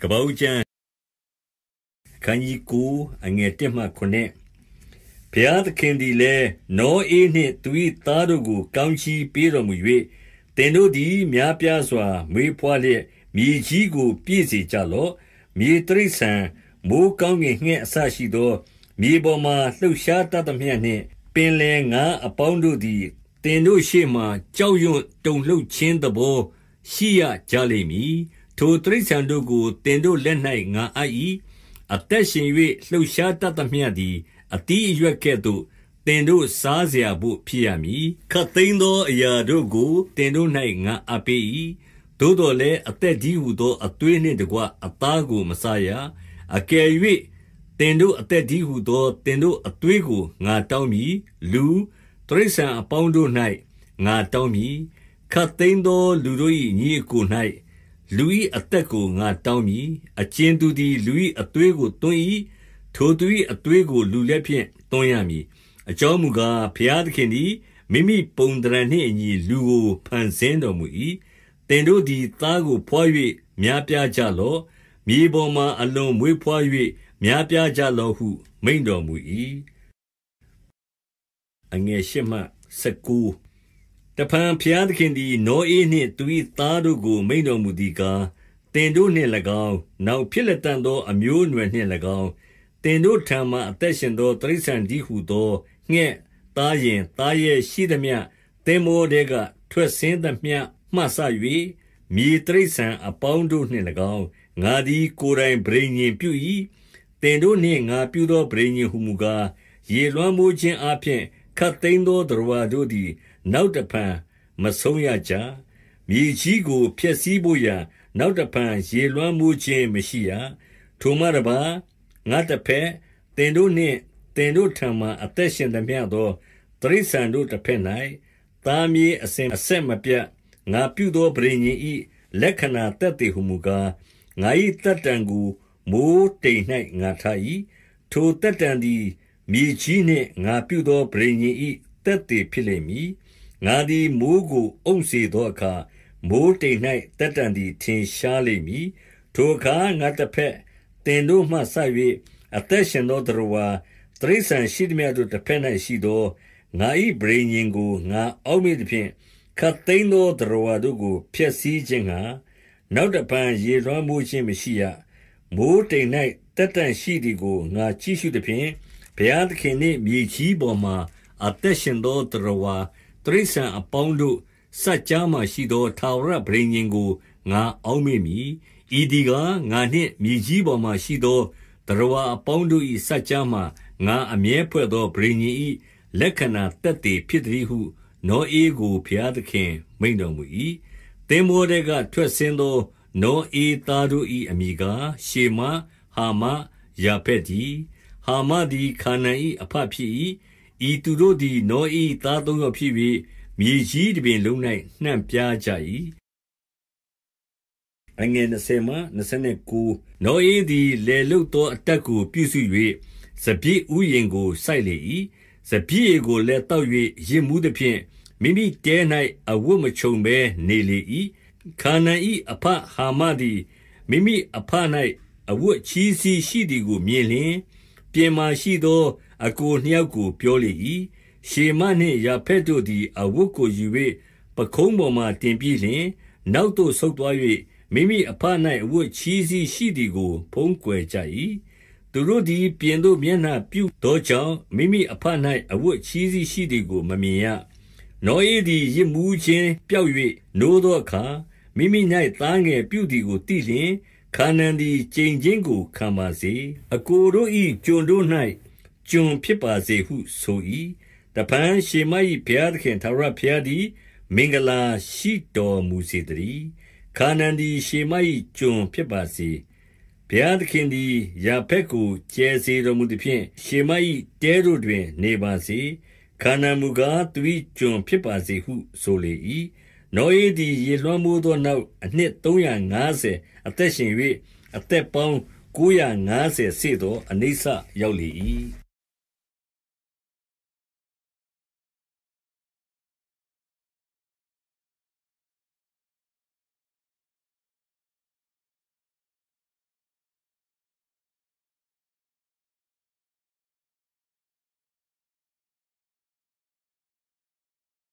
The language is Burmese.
ကပောက်ကျမ်းခန်းကြီးကိုအငယ်1မှ9ဘုရားသခင်သည်လည်းနောအေးနှင့်သူ၏သားတို့ကို ကောင်းချီးပေးတော်မူ၍တင်တို့သည် များပြားစွာ မွေးဖွားလျက်မြေကြီးကို ပြည့်စေကြလော့မြေတရိษံမိုးကောင်းကင်ငှက်အဆရှိသော မြေပေါ်မှလှုပ်ရှားတတ်သမျှနှင့် ပင်လယ်ငါအပေါင်းတို့သည်တင်တို့ရှေ့မှကြောက်ရွံ့တုန်လှုပ်ခြင်းသဘောရှိရကြလိမ့်မည် ထိုတိရစ္ဆာန်တို့ကို သင်တို့လက်၌ငါအပ်၏။အသက်ရှင်၍လှုပ်ရှားတတ်သမျှသည် အသီးအရွက်ကဲ့သို့ သင်တို့စားစရာဘို့ ဖြစ်ရမည်။ခပ်သိမ်းသောအရာတို့ကို သင်တို့၌ငါအပ်ပေး၏။သို့သော်လည်း အသက်တည်းဟူသော အသွေးနှင့်တကွ အသားကို မစားရ။အကယ်၍သင်တို့အသက်တည်းဟူသော သင်တို့အသွေးကို ငါတောင်းမည်။လူ၊တိရစ္ဆာန်အပေါင်းတို့၌ငါတောင်းမည်။ခပ်သိမ်းသော လူတို့၏ညီအစ်ကို၌ လူ၏အသက်ကိုငါတောင်းမည်အကျဉ်သူသည် လူ၏အသွေးကိုသွင်း၏ထိုသူ၏အသွေးကို လူလက်ဖြင့်သွင်းရမည်အကြောင်းမူကားဘုရားသခင်သည်မိမိပုံတရံနှင့်အညီလူကိုဖန်ဆင်းတော်မူ၏တင်တို့သည်သားကိုဖွာ၍များပြားကြလော့မြေပေါ်မှအလွန်မွေးဖွား၍များပြားကြလော့ဟု မိန်တော်မူ၏အငယ်ရှိမှ19 တဖန်ဘုရားသခင်သည် နောအေးနှင့်သူ၏သားတို့ကို မိန်တော်မူသည်ကားတင်တို့နှင့်၎င်း နောက်ဖြစ်လက်တန်သော အမျိုးအနွယ်နှင့်၎င်းတင်တို့ထံမှအသက်ရှင်သော တိရစ္ဆာန်တည်းဟူသော ငှက်၊သားယဉ်၊သားရဲရှိသမျှ၊သင်္ဘောထဲက ထွက်ဆင်းသမျှမှစ၍မြေတိရစ္ဆာန်အပေါင်းတို့နှင့်၎င်း၊ငါသည် ကိုယ်တိုင်ပဋိညာဉ်ပြု၏။သင်တို့နှင့် ငါပြုသော ပဋိညာဉ်ဟူမူကား၊ရေလွှမ်းမိုးခြင်းအားဖြင့် ခပ်သိမ်းသော သတ္တဝါတို့သည် နောက်တဖန်မဆုံးရကြ။မြေကြီးကိုဖျက်ဆီးဘို့ရာ နောက်တဖန်ရေလွှမ်းမိုးခြင်းမရှိရ။ထိုမှတပါးငါတဘက်သင်တို့နှင့်သင်တို့ထံမှအသက်ရှင်သမျှသောတိရစ္ဆာန်တို့တဘက်၌သားမြေးအစဉ်အဆက်မပြတ်ငါပြုသောပဋိညာဉ်၏လက္ခဏာသက်သေဟူမူကားငါ၏သက်တံကိုမိုးတိမ်၌ငါထား၏ထိုသက်တံသည်မြေကြီးနှင့်ငါပြုသောပဋိညာဉ်၏သက်သေဖြစ်လိမ့်မည် ငါသည်မိုးကိုအုံစေသောအခါ မိုးတိမ်၌သက်တံသည် ထင်ရှားလိမ့်မည် ထိုအခါ ငါတစ်ဖက်တင်တို့မှဆ၍အသက်ရှင်သောတရဝါတရိษံရှိသည်များတို့တစ်ဖက်၌ရှိသော ငါ၏ဗြိဉ္ဉ်ကို ငါအောက်မေ့သည်ဖြင့်ခတ်သိမ်းသောတရဝါတို့ကို ဖျက်ဆီးခြင်းငှာနောက်တပံရေလွှမ်းမိုးခြင်းမရှိရ မိုးတိမ်၌တက်တန့်ရှိသည်ကို ငါကြည့်ရှုသည်ဖြင့် ဘုရားသခင်နှင့် မြေကြီးပေါ်မှအသက်ရှင်သောတရဝါ တရိษံအပေါင်းတို့စัจ जा မှရှိသောထာဝရဗြိဉ္ဉ်ကိုငါအောက်မေ့မည်ဤဒီကငါနှင့်မြေကြီးပေါ်မှရှိသောတရဝါအပေါင်းတို့၏စัจ जा မှငါအမြဲဖွဲ့သောဗြိဉ္ဉ်၏လက္ခဏာတက်တည်ဖြစ်သည်ဟုနောအေးကိုဘုရားသခင်မိန်တော်မူ၏သင်္ဘောတဲကထွက်ဆင်းသောနောအေးသားတို့၏အမိကားရှေမဟာမယာဖက်ဒီဟာမသည်ခါနန်၏အဖဖြစ်၏ ဤသူတို့သည် နောအေးသားသုံးယောက်ဖြစ်၍မြေကြီးတပြင်လုံး၌နှံ့ပြားကြ၏အငယ်20မှ29နောအေးသည်လေလုတ်သောအတက်ကို ပြုစု၍စပြည့်ဥယင်ကို စိုက်လေ၏စပြည့်ကိုလည်းတောက်၍ရစ်မှုသည်ဖြင့် မိမိတဲ၌အဝတ်မချုံဘဲ နေလေ၏ခါနန်၏အဖဟာမသည် မိမိအဖ၌အဝတ်ချီးစီးရှိသည်ကို မြင်လျင် ပြင်မာရှိသောအကိုနှစ်ယောက်ကို ပြောလေ၏ရှေမနှင့်ယာဖက်တို့သည် အဝတ်ကိုယူ၍ပခုံးပေါ်မှတင်ပြီးလျှင် နောက်သို့ဆုတ်သွား၍မိမိအဖ၌အဝတ်ချီးစီးရှိသည်ကို ဖုံးကွယ်ကြ၏သူတို့သည် ပြင်သို့မျက်နှာပြုသောကြောင့် မိမိအဖ၌အဝတ်ချီးစီးရှိသည်ကို မမြင်ရ နောဧသည်ရစ်မှုခြင်းပျောက်၍နိုးသောအခါ မိမိ၌သားငယ်ပြုသည်ကို သိလျင် ခါနန်သည် ကျိန်ခြင်းကို ခံပါစေအကိုတို့၏ကျွန်တို့၌ကျွန်ဖြစ်ပါစေဟုဆို၏တပန်းရှေမ၏ဘုရားသခင်သာရဘုရားသည် မင်္ဂလာရှိတော်မူစေတည်း ခါနန်သည် ရှေမ၏ကျွန်ဖြစ်ပါစေ ဘုရားသခင်သည် ယာဖက်ကို ကျဲစေတော်မူသည်ဖြင့် ရှေမ၏တဲတို့တွင် နေပါစေ ခါနန်မူကား သူ၏ကျွန်ဖြစ်ပါစေဟု ဆိုလေ၏ နောဧသည် ရေလွှမ်းမိုးသောနောက် အနှစ်350အသက်ရှင်၍အသက်ပေါင်း950စေသောအနိစ္စရောက်လေ၏